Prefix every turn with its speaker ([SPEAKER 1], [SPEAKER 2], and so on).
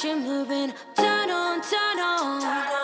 [SPEAKER 1] she moving. Turn on, turn on. Turn on.